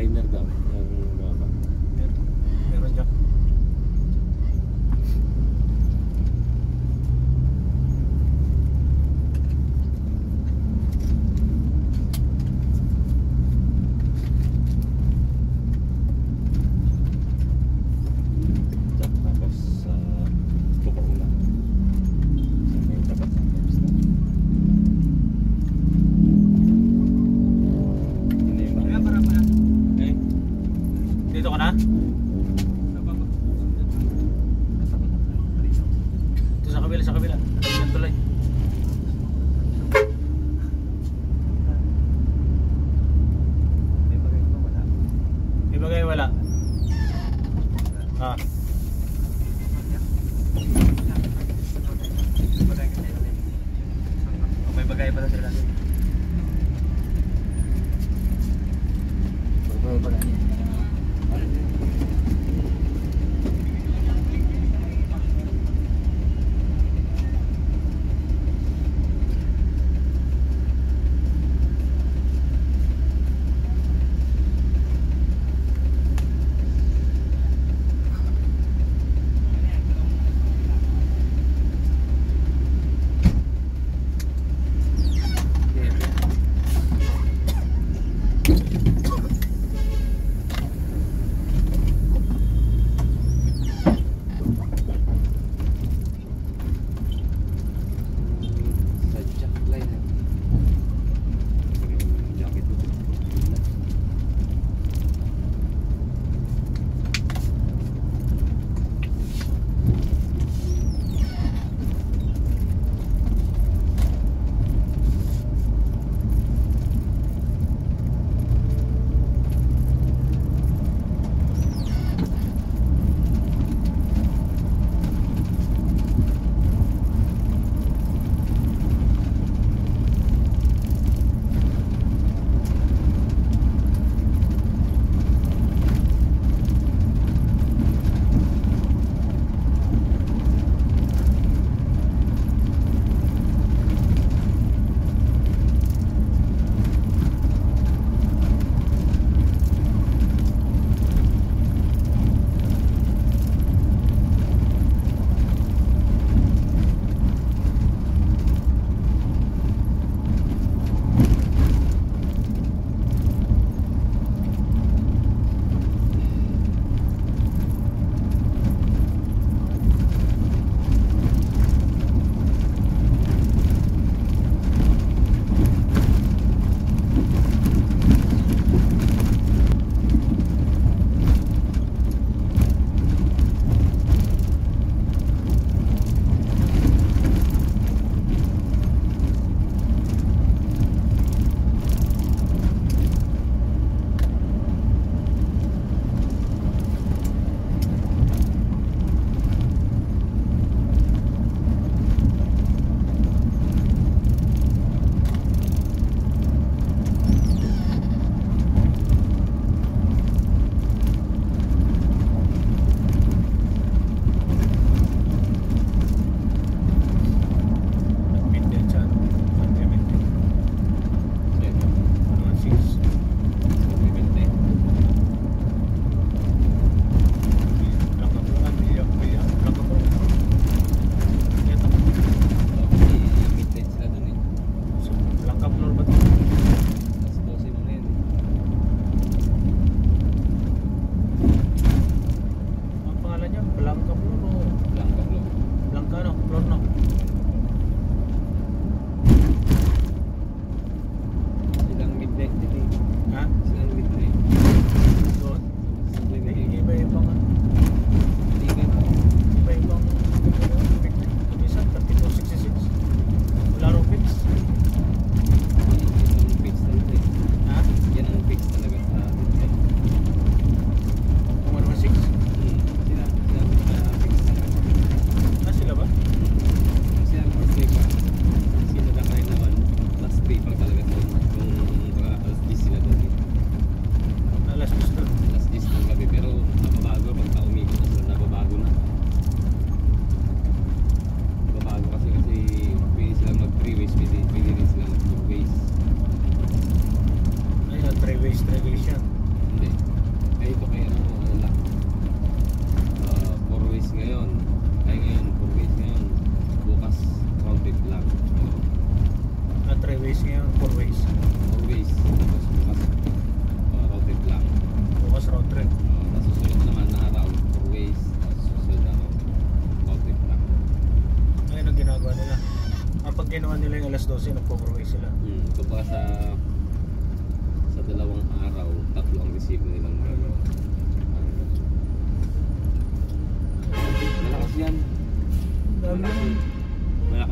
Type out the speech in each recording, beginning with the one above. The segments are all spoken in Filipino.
Liner daw.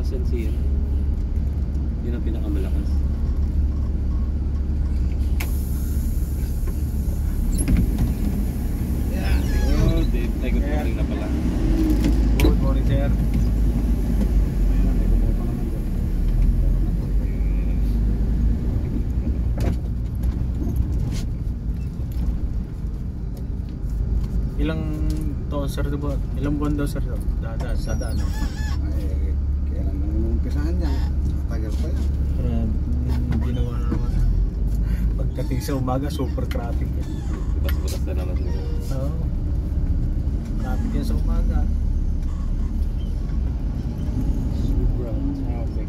Siya. Yun ang pinakamalakas. Oh, Dave. Ay, good morning na pala. Good morning, sir. Ilang to sir diba? Ilang buwan daw sir dada sa daan. Ay, umpisahan niya? Tagal pa yan. Grabe, ginawa na naman. Pagdating sa umaga, super traffic. eh. Bukas-bukas na naman. Oo. Traffic yan sa umaga. Sobrang traffic.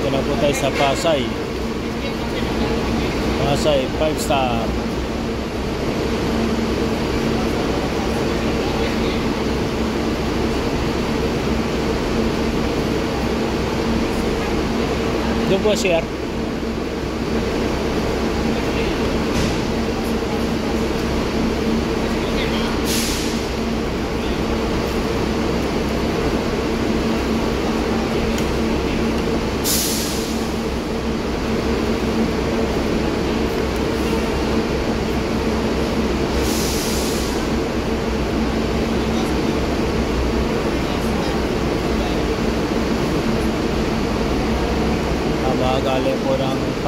dito na po tayo sa Pasay. Pasay 5 star. Doon po share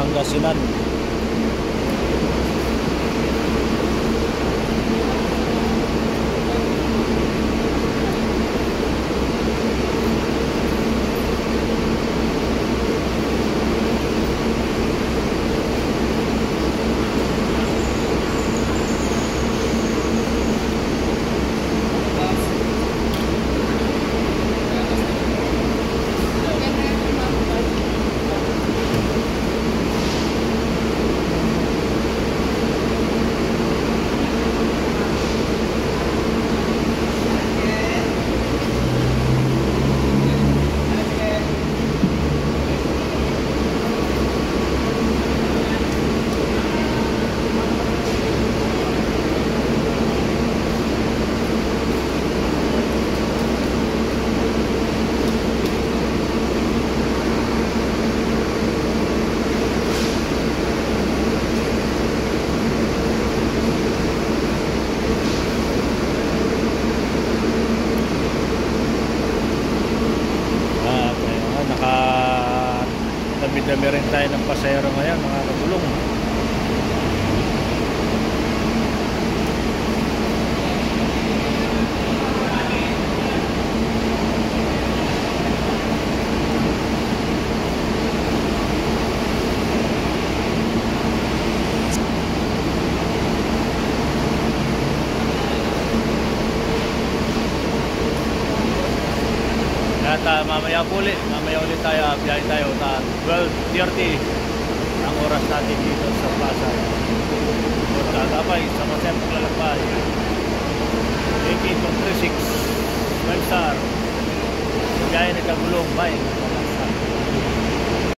感がします。